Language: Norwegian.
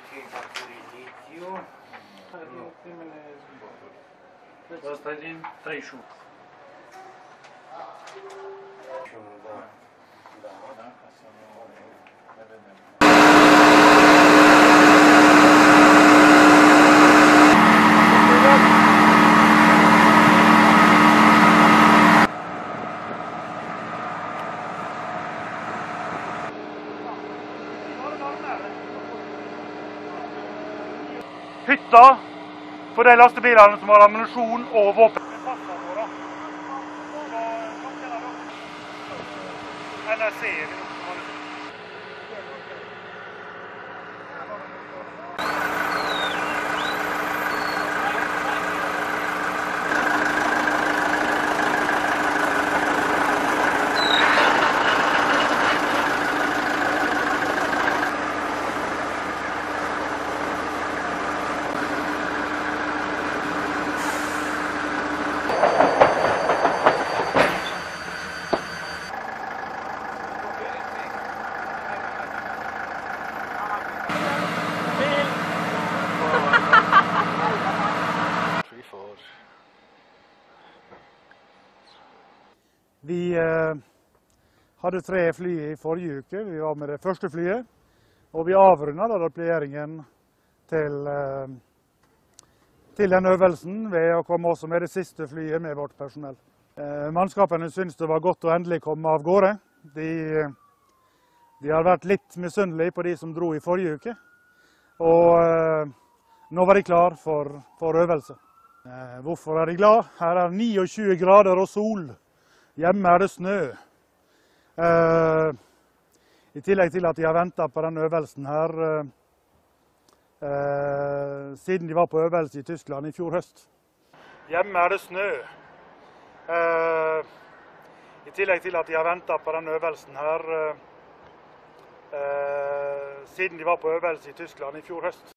Buchinca cu Riditiu. Care primele zboruri. Asta deci- din 31. 31, da. Da, da, ca să nu hytta for de lastebilene som har ammunisjon og våpen. NRC Vi eh, hadde tre fly i forrige uke. Vi var med det første flyet. Og vi avrunda da deployeringen til, eh, til den øvelsen ved å komme også med det siste flyet med vårt personell. Eh, mannskapene syntes det var godt å endelig komme av gårde. De, de har vært litt misunnelige på de som dro i forrige uke. Og nå var de klar for, for øvelse. Hvorfor er de glad? Her er 29 grader og sol. Hjemme er det snø. Eh, I tillegg til at de har venta på denne øvelsen her eh, eh, siden de var på øvelse i Tyskland i fjor høst. Hjemme er det snø. Eh, I tillegg til at de har venta på denne øvelsen her eh, eh, siden de var på øvelse i Tyskland i fjor høst.